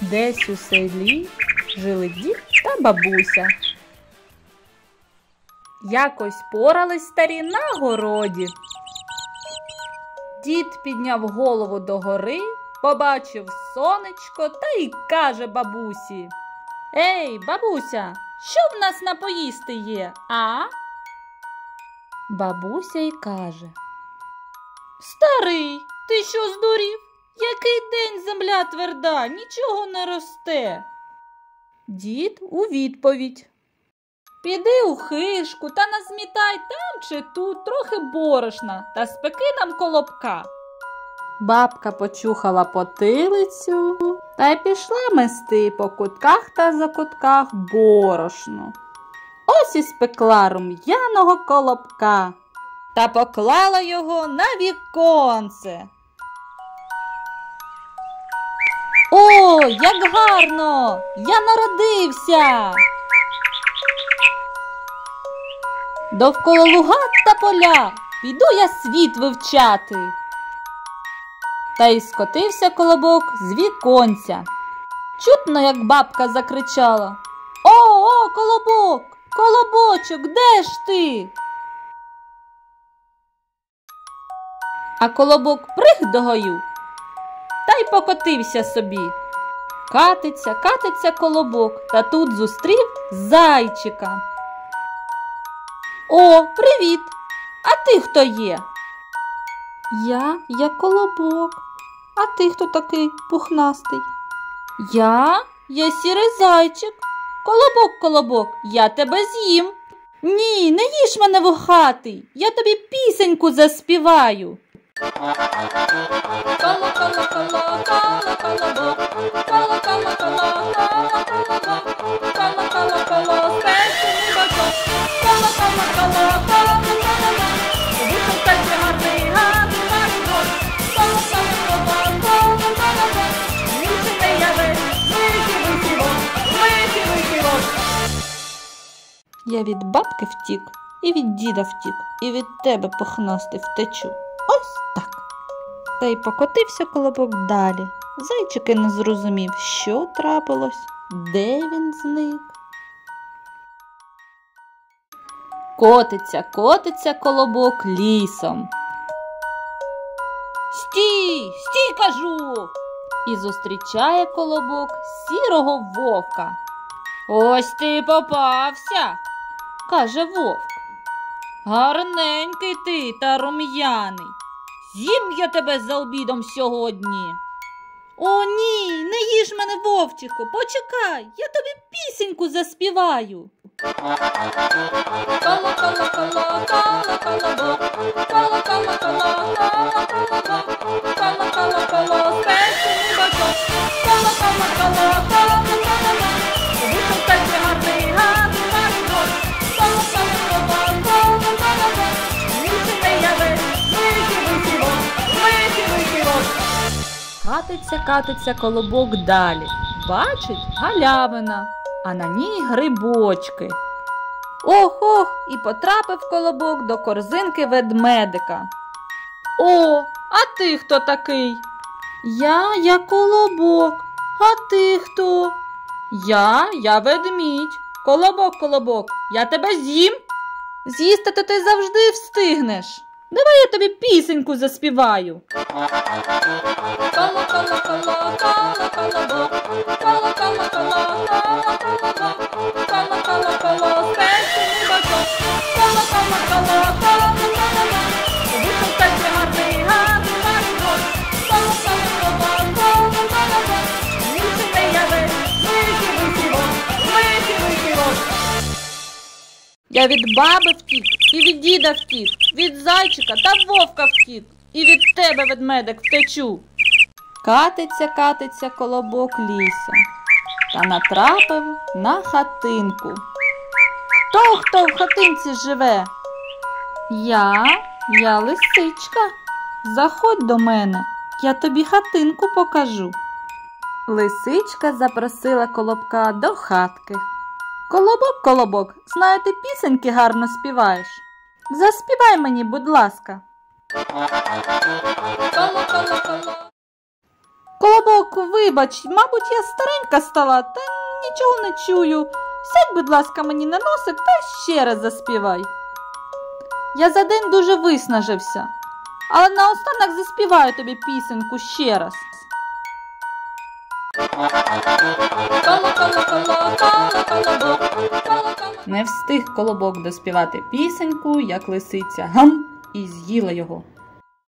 Десь у селі жили дід та бабуся. Якось порались старі на городі. Дід підняв голову догори, побачив сонечко та й каже бабусі. Ей, бабуся, що в нас на поїсти є, а? Бабуся й каже. Старий, ти що здурів? Який день земля тверда, нічого не росте. Дід у відповідь. Піди у хишку та назмітай там чи тут трохи борошна та спеки нам колобка. Бабка почухала потилицю та й пішла мести по кутках та закутках борошно. Ось і спекла рум'яного колобка та поклала його на віконце. О, як гарно! Я народився! Довкола луга та поля піду я світ вивчати. Та й скотився колобок з віконця. Чутно, як бабка закричала О, о, колобок, колобочок, де ж ти? А колобок приг до гаю та й покотився собі. Катиться, катиться колобок, та тут зустрів зайчика. О, привіт! А ти хто є? Я я колобок. А ти хто такий пухнастий? Я я сірий зайчик. Колобок, колобок, я тебе з'їм. Ні, не їж мене вухатий. Я тобі пісеньку заспіваю. Я від бабки втік, і від діда втік, і від тебе пухнастий втечу. Ось так. Та й покотився колобок далі. Зайчик і не зрозумів, що трапилось, де він зник. Котиться, котиться колобок лісом. Стій, стій, кажу. І зустрічає колобок сірого вовка. Ось ти попався, каже вовк. Гарненький ти та рум'яний. З'їм я тебе за обідом сьогодні. О, ні, не їж мене, вовчику, почекай, я тобі пісеньку заспіваю. Коло, коло, коло, Катиться, катиться колобок далі. Бачить галявина, а на ній грибочки. Ох ох, і потрапив колобок до корзинки ведмедика. О, а ти хто такий? Я, я колобок. А ти хто? Я, я ведмідь. Колобок, колобок, я тебе з'їм. З'їсти то ти завжди встигнеш. Давай я тобі пісеньку заспіваю. Коло, коло, коло, коло, колобок. Коло, коло, коло, коло, колобок. Коло, Я від баби втік, і від діда втік, від зайчика та вовка втік, і від тебе, ведмедик, втечу. Катиться, катиться колобок лісом та натрапив на хатинку. Хто хто в хатинці живе? Я, я лисичка. Заходь до мене, я тобі хатинку покажу. Лисичка запросила колобка до хатки. Колобок, колобок, знаю, ти пісеньки гарно співаєш. Заспівай мені, будь ласка. Коло, коло, коло. Колобок, вибач, мабуть, я старенька стала, та нічого не чую. Сядь, будь ласка, мені на носик та ще раз заспівай. Я за день дуже виснажився, але наостанок заспіваю тобі пісеньку ще раз. Не встиг колобок доспівати пісеньку, як лисиця гам і з'їла його.